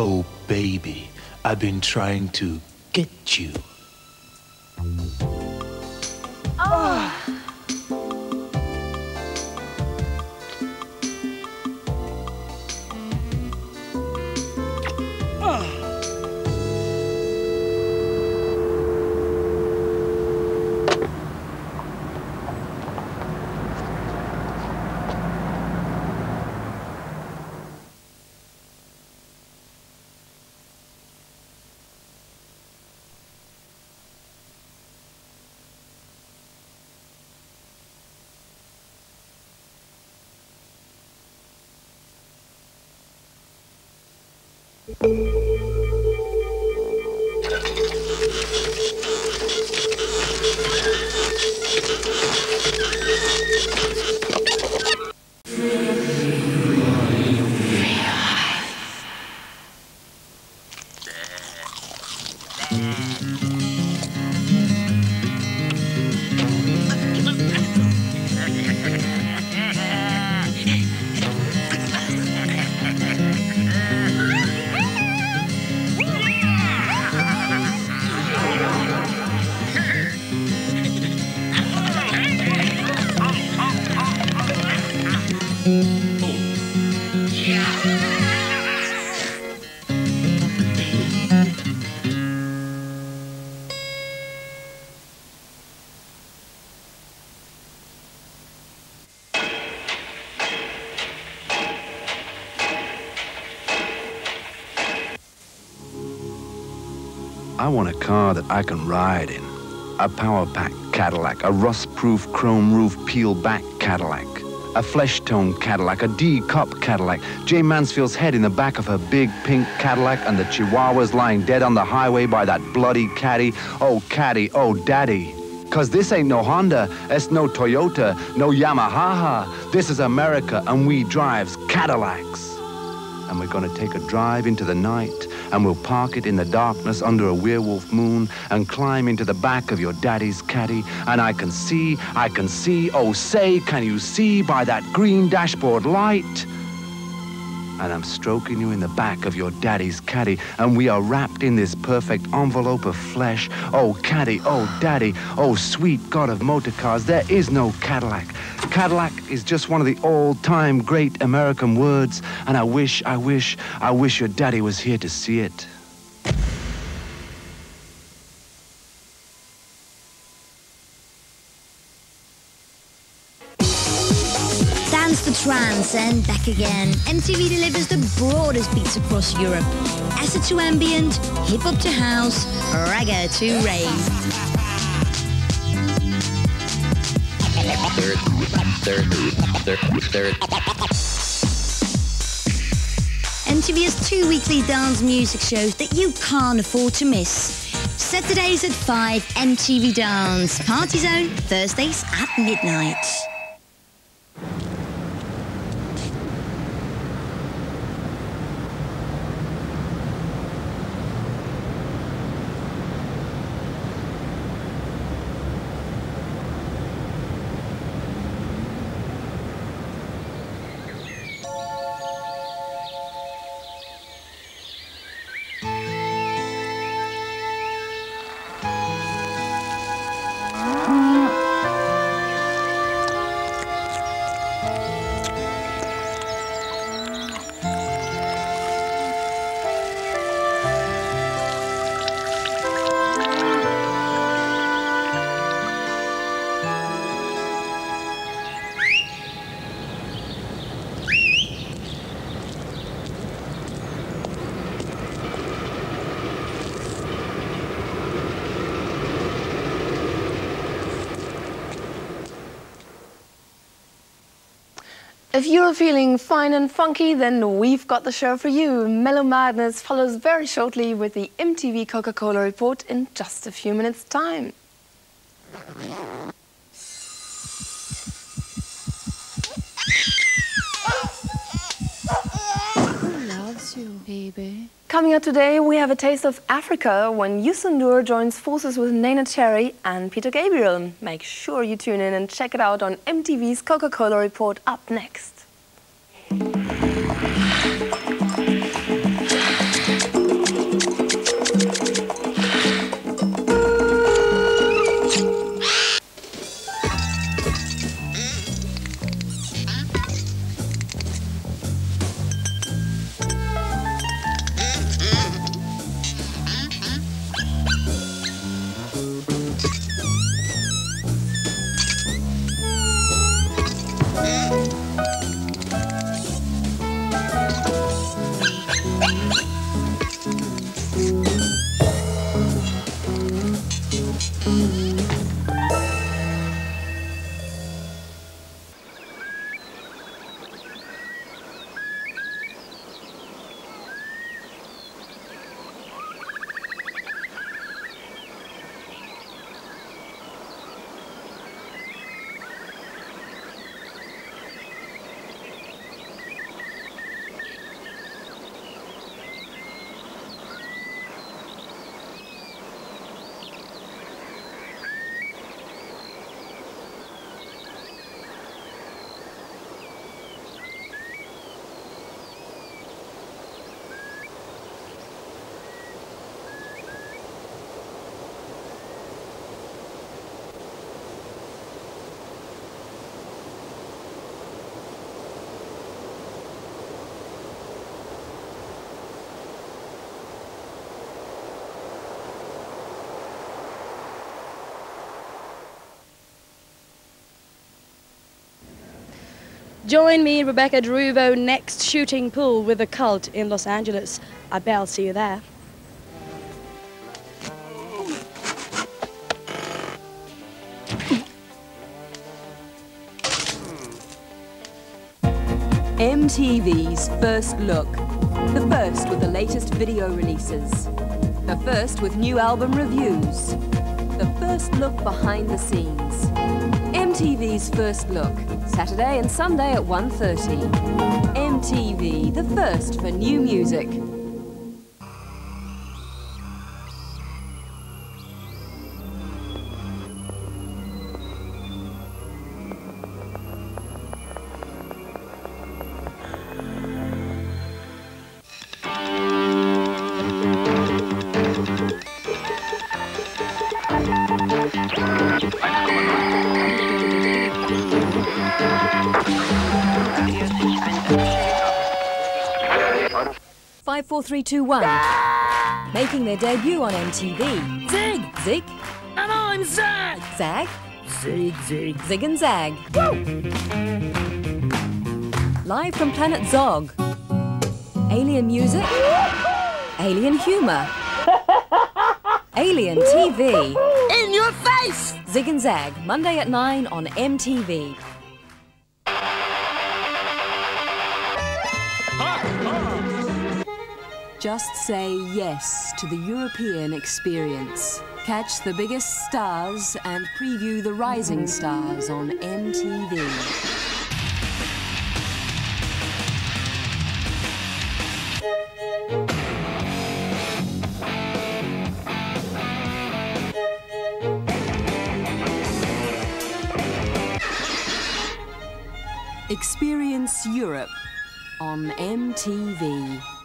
Oh, baby, I've been trying to get you. Thank you. I want a car that I can ride in. A power pack Cadillac, a rust proof chrome roof peel back Cadillac, a flesh tone Cadillac, a D cup Cadillac, Jayne Mansfield's head in the back of her big pink Cadillac, and the Chihuahuas lying dead on the highway by that bloody caddy. Oh, caddy, oh, daddy. Cause this ain't no Honda, it's no Toyota, no Yamaha. This is America, and we drives Cadillacs. And we're gonna take a drive into the night, and we'll park it in the darkness under a werewolf moon, and climb into the back of your daddy's caddy, and I can see, I can see, oh say, can you see by that green dashboard light? And I'm stroking you in the back of your daddy's caddy, and we are wrapped in this perfect envelope of flesh. Oh, caddy, oh, daddy, oh, sweet God of motor cars, there is no Cadillac. Cadillac is just one of the all-time great American words, and I wish, I wish, I wish your daddy was here to see it. Dance the trance and back again. MTV delivers the broadest beats across Europe. Acid to ambient, hip hop to house, ragga to rave. MTV has two weekly dance music shows that you can't afford to miss. Saturdays at 5, MTV Dance. Party Zone, Thursdays at midnight. If you're feeling fine and funky, then we've got the show for you. Mellow Madness follows very shortly with the MTV Coca-Cola report in just a few minutes' time. You, baby. Coming up today, we have a taste of Africa when Youssou N'Dour joins forces with Neneh Cherry and Peter Gabriel. Make sure you tune in and check it out on MTV's Coca-Cola report up next. Join me, Rebecca de Ruvo, next shooting pool with the cult in Los Angeles. I bet I'll see you there. MTV's First Look. The first with the latest video releases. The first with new album reviews. The first look behind the scenes. MTV's First Look. Saturday and Sunday at 1.30. MTV, the first for new music. Five, four, three, two, one. Making their debut on MTV. Zig! Zig? And I'm Zag! Zag? Zig, zig. Zig and Zag. Live from Planet Zog. Alien music. Alien humor. Alien TV. In your face! Zig and Zag, Monday at 9 on MTV. Just say yes to the European experience. Catch the biggest stars and preview the rising stars on MTV. Experience Europe on MTV.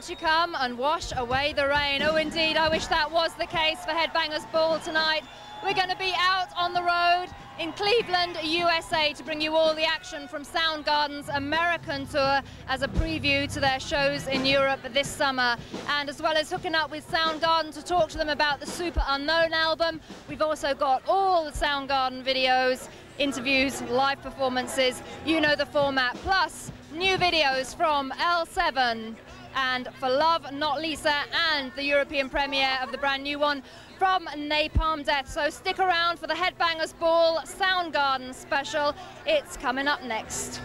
Won't you come and wash away the rain? Oh, indeed, I wish that was the case for Headbangers Ball tonight. We're going to be out on the road in Cleveland, USA to bring you all the action from Soundgarden's American tour as a preview to their shows in Europe this summer. And as well as hooking up with Soundgarden to talk to them about the Superunknown album, we've also got all the Soundgarden videos, interviews, live performances. You know the format. Plus, new videos from L7 and For Love Not Lisa and the European premiere of the brand new one from Napalm Death. So stick around for the Headbangers Ball Soundgarden special. It's coming up next.